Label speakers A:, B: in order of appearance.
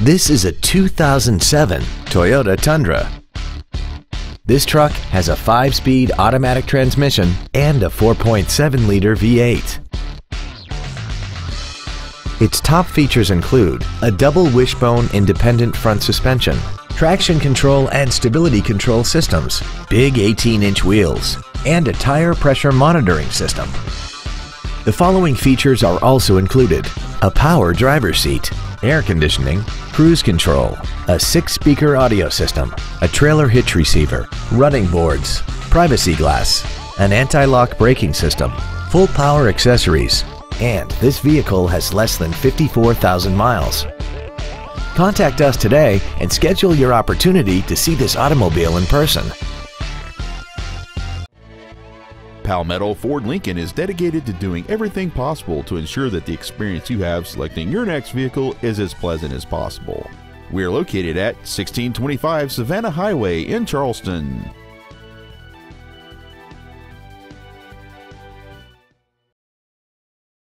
A: This is a 2007 Toyota Tundra. This truck has a 5-speed automatic transmission and a 4.7-liter V8. Its top features include a double wishbone independent front suspension, traction control and stability control systems, big 18-inch wheels, and a tire pressure monitoring system. The following features are also included. A power driver's seat, air conditioning, cruise control, a six-speaker audio system, a trailer hitch receiver, running boards, privacy glass, an anti-lock braking system, full power accessories, and this vehicle has less than 54,000 miles. Contact us today and schedule your opportunity to see this automobile in person.
B: Palmetto Ford Lincoln is dedicated to doing everything possible to ensure that the experience you have selecting your next vehicle is as pleasant as possible. We are located at 1625 Savannah Highway in Charleston.